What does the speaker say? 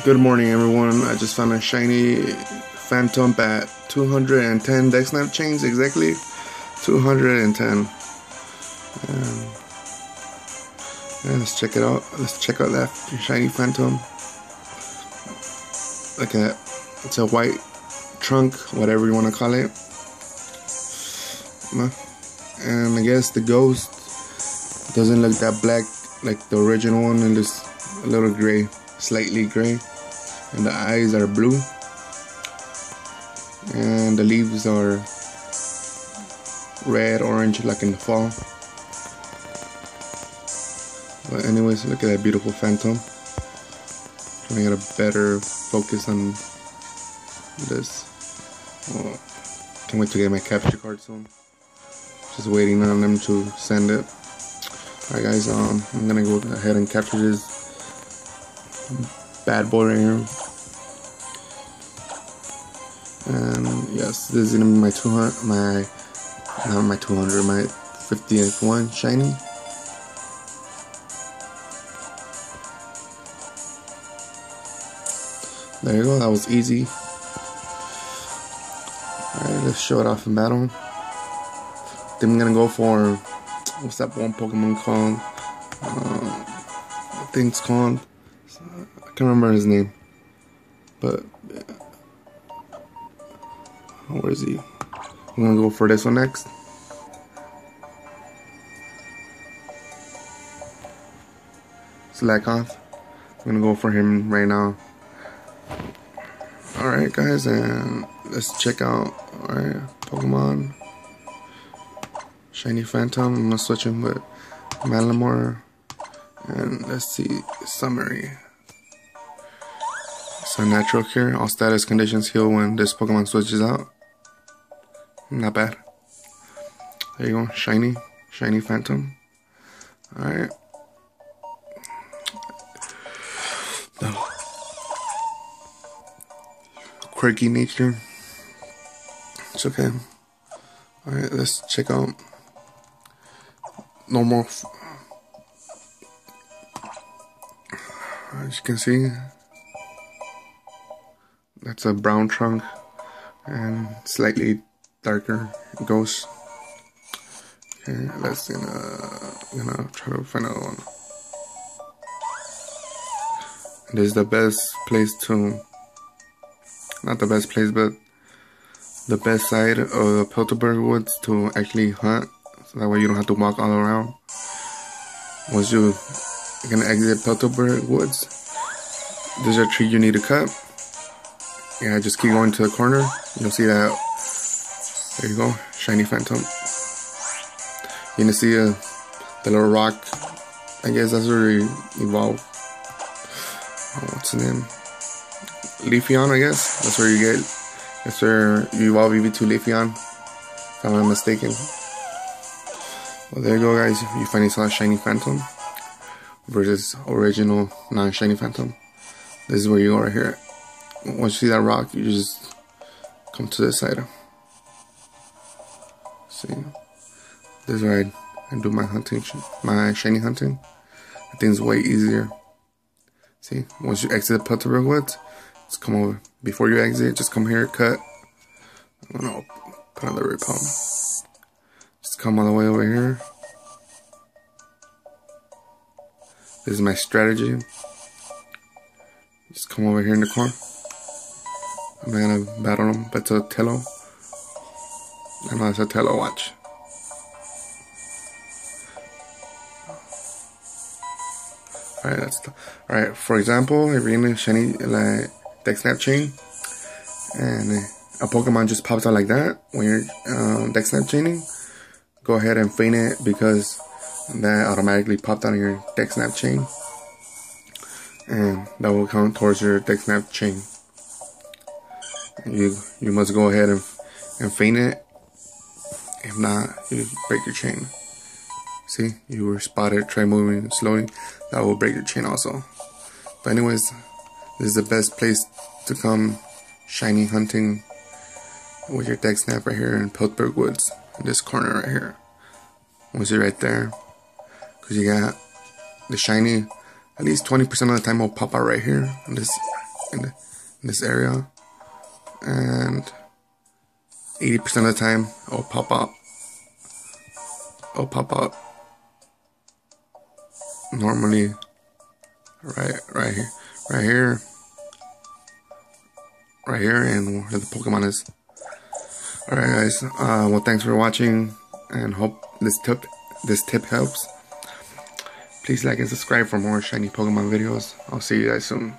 Good morning, everyone. I just found a shiny Phantump at 210 DexNav chains, exactly 210. Um, yeah, let's check it out. Let's check out that shiny Phantump. Look at it's a white trunk, whatever you want to call it. And I guess the ghost doesn't look that black like the original one, and just a little gray slightly gray and the eyes are blue and the leaves are red orange like in the fall. But anyways look at that beautiful Phantump. Trying to get a better focus on this. Oh, can't wait to get my capture card soon. Just waiting on them to send it. Alright guys um, I'm gonna go ahead and capture this bad boy right here. And yes, this is gonna be my 200, my, not my 200, my 50th one shiny. There you go, that was easy. Alright, let's show it off in battle. Then I'm gonna go for, what's that one Pokemon called? Uh, I called I can't remember his name, but where is he? I'm gonna go for this one next. off. I'm gonna go for him right now. Alright guys, and let's check out alright Pokemon. Shiny Phantump, I'm gonna switch him with Malamar. And let's see summary. So natural cure. All status conditions heal when this Pokemon switches out. Not bad. There you go. Shiny. Shiny Phantump. Alright. Quirky nature. It's okay. Alright, let's check out normal as you can see that's a brown trunk and slightly darker ghost okay let's gonna uh, gonna try to find another one this is the best place to not the best place but the best side of the Petalburg Woods to actually hunt so that way you don't have to walk all around once you gonna exit Petalburg Woods. There's a tree you need to cut. Yeah, just keep going to the corner. You'll see that. There you go, shiny Phantump. You're gonna see uh, the little rock. I guess that's where he evolve. Oh, what's the name? Leafeon, I guess. That's where you get. That's where you evolve Eevee to Leafeon. If I'm not mistaken. Well, there you go, guys. You finally saw a shiny Phantump versus original non-shiny Phantump. This is where you are here. Once you see that rock, you just come to this side. See, this is where I, do my hunting, my shiny hunting. I think it's way easier. See, once you exit the Petalburg Woods, just come over. Before you exit, just come here, cut. I'm gonna put on the repel. Just come all the way over here. This is my strategy. Just come over here in the corner. I'm gonna battle him, but it's a Taillow. I know it's a Taillow watch. Alright, that's the, alright. For example, if you're in a shiny like DexNav chain, and a Pokemon just pops out like that when you're uh, DexNav chaining, go ahead and faint it because that automatically popped out of your DexNav chain and that will count towards your DexNav chain you you must go ahead and, and faint it. If not you break your chain. See you were spotted try moving slowly. That will break your chain also. But anyways this is the best place to come shiny hunting with your DexNav right here in Petalburg Woods in this corner right here. Once you're right there. Because you got the shiny at least 20% of the time it'll pop out right here in this in, the, in this area and 80% of the time it'll pop up. it'll pop up. normally right right here right here right here and where the Pokemon is alright guys uh, well thanks for watching and hope this tip this tip helps Please like and subscribe for more shiny Pokemon videos. I'll see you guys soon.